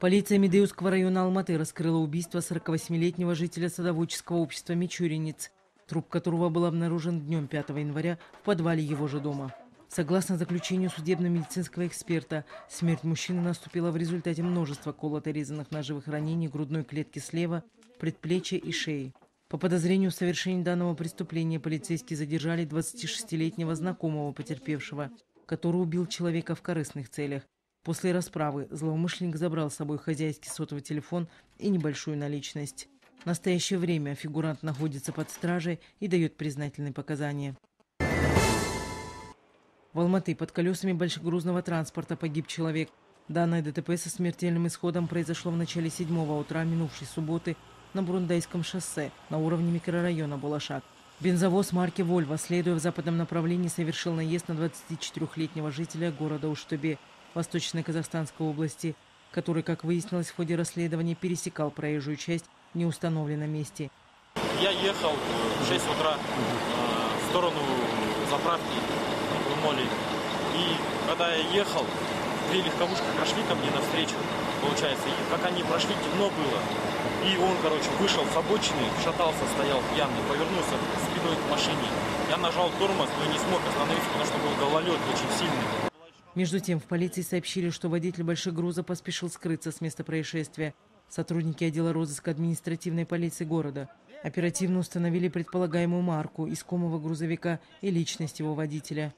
Полиция Медеевского района Алматы раскрыла убийство 48-летнего жителя садоводческого общества «Мичуринец», труп которого был обнаружен днем 5 января в подвале его же дома. Согласно заключению судебно-медицинского эксперта, смерть мужчины наступила в результате множества колото-резанных ножевых ранений грудной клетки слева, предплечья и шеи. По подозрению в совершении данного преступления полицейские задержали 26-летнего знакомого потерпевшего, который убил человека в корыстных целях. После расправы злоумышленник забрал с собой хозяйский сотовый телефон и небольшую наличность. В настоящее время фигурант находится под стражей и дает признательные показания. В Алматы под колесами большегрузного транспорта погиб человек. Данное ДТП со смертельным исходом произошло в начале 7 утра минувшей субботы на Бурундайском шоссе на уровне микрорайона Булашак. Бензовоз марки «Вольво», следуя в западном направлении, совершил наезд на 24-летнего жителя города Уштубе – Восточной Казахстанской области, который, как выяснилось в ходе расследования, пересекал проезжую часть в неустановленном месте. Я ехал в 6 утра э, в сторону заправки Лумоли. И когда я ехал, две легковушки прошли ко мне навстречу, получается. И как они прошли, темно было. И он, короче, вышел с обочины, шатался, стоял пьяный, повернулся спиной к машине. Я нажал тормоз, но не смог остановиться, потому что был гололед очень сильный. Между тем, в полиции сообщили, что водитель большегруза поспешил скрыться с места происшествия. Сотрудники отдела розыска административной полиции города оперативно установили предполагаемую марку искомого грузовика и личность его водителя.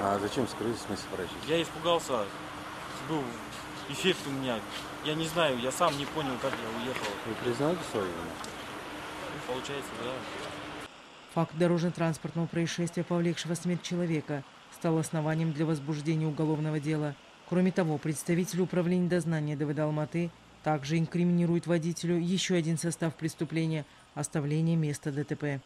А зачем скрылся с места происшествия? Я испугался. Был эффект у меня. Я не знаю, я сам не понял, как я уехал. Вы признаете свою вину? Ну, получается, да. Факт дорожно-транспортного происшествия, повлекшего смерть человека – стал основанием для возбуждения уголовного дела. Кроме того, представитель управления дознания ДВД Алматы также инкриминирует водителю еще один состав преступления – оставление места ДТП.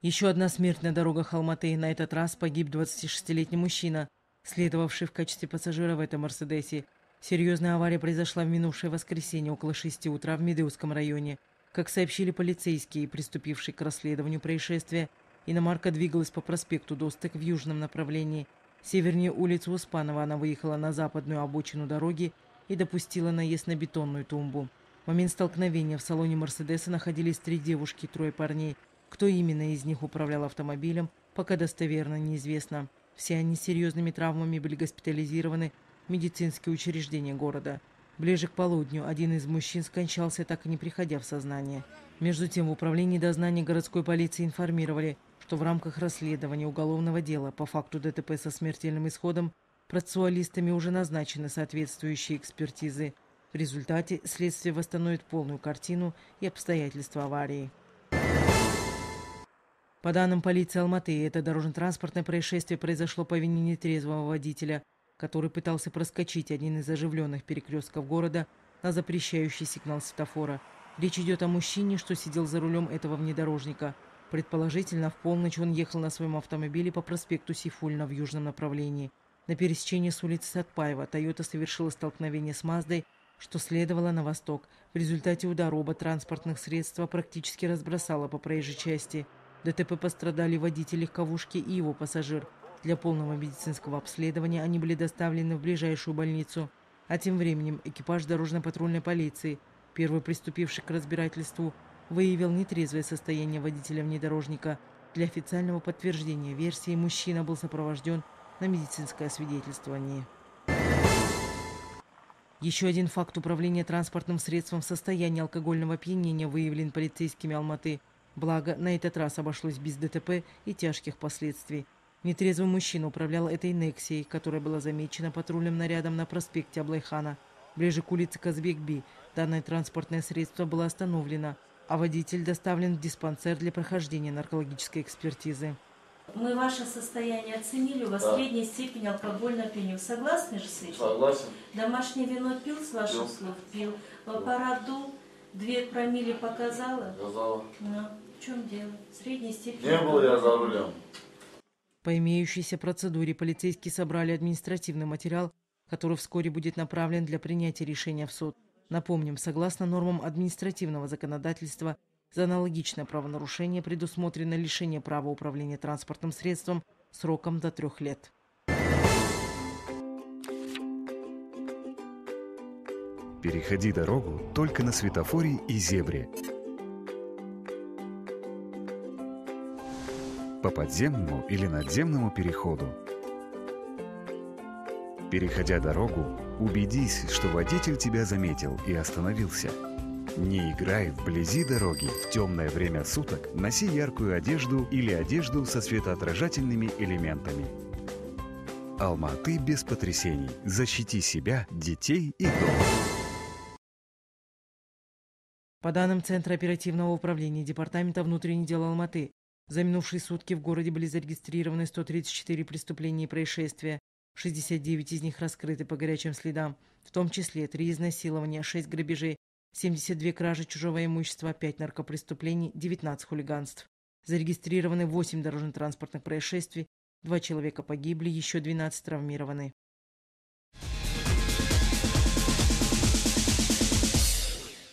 Еще одна смерть на дорогах Алматы. На этот раз погиб 26-летний мужчина, следовавший в качестве пассажира в этом «Мерседесе». Серьезная авария произошла в минувшее воскресенье около 6 утра в Медеуском районе. Как сообщили полицейские, приступившие к расследованию происшествия, Иномарка двигалась по проспекту Досток в южном направлении. Севернее улицы Успанова она выехала на западную обочину дороги и допустила наезд на бетонную тумбу. В момент столкновения в салоне «Мерседеса» находились три девушки и трое парней. Кто именно из них управлял автомобилем, пока достоверно неизвестно. Все они с серьезными травмами были госпитализированы в медицинские учреждения города. Ближе к полудню один из мужчин скончался, так и не приходя в сознание. Между тем, в управлении дознания городской полиции информировали – что в рамках расследования уголовного дела по факту ДТП со смертельным исходом процессуалистами уже назначены соответствующие экспертизы. В результате следствие восстановит полную картину и обстоятельства аварии. По данным полиции Алматы, это дорожно-транспортное происшествие произошло по вине нетрезвого водителя, который пытался проскочить один из оживленных перекрестков города на запрещающий сигнал светофора. Речь идет о мужчине, что сидел за рулем этого внедорожника – Предположительно, в полночь он ехал на своем автомобиле по проспекту Сифульна в южном направлении. На пересечении с улицы Сатпаева Тойота совершила столкновение с Маздой, что следовало на восток. В результате удара оба транспортных средства практически разбросало по проезжей части. ДТП пострадали водитель легковушки и его пассажир. Для полного медицинского обследования они были доставлены в ближайшую больницу. А тем временем экипаж дорожно-патрульной полиции, первый приступивший к разбирательству, выявил нетрезвое состояние водителя внедорожника. Для официального подтверждения версии мужчина был сопровожден на медицинское освидетельствование. Еще один факт управления транспортным средством в состоянии алкогольного опьянения выявлен полицейскими Алматы. Благо, на этот раз обошлось без ДТП и тяжких последствий. Нетрезвый мужчина управлял этой Нексией, которая была замечена патрульным нарядом на проспекте Аблайхана. Ближе к улице Казбекби данное транспортное средство было остановлено – а водитель доставлен в диспансер для прохождения наркологической экспертизы. Мы ваше состояние оценили, у вас да. средняя степень алкогольного опьянения. Согласны же с этим? Согласен. Домашнее вино пил, с ваших пил. слов? Пил. В аппарат дул, две промили показала? Показала. Ну, в чем дело? Средняя степень Не был я за рулем. По имеющейся процедуре полицейские собрали административный материал, который вскоре будет направлен для принятия решения в суд. Напомним, согласно нормам административного законодательства, за аналогичное правонарушение предусмотрено лишение права управления транспортным средством сроком до трех лет. Переходи дорогу только на светофоре и зебре. По подземному или надземному переходу. Переходя дорогу, убедись, что водитель тебя заметил и остановился. Не играй вблизи дороги в темное время суток, носи яркую одежду или одежду со светоотражательными элементами. Алма-Аты без потрясений. Защити себя, детей и дом. По данным Центра оперативного управления Департамента внутренних дел Алматы, за минувшие сутки в городе были зарегистрированы 134 преступления и происшествия, 69 из них раскрыты по горячим следам, в том числе 3 изнасилования, 6 грабежей, 72 кражи чужого имущества, 5 наркопреступлений, 19 хулиганств. Зарегистрированы 8 дорожно-транспортных происшествий, 2 человека погибли, еще 12 травмированы.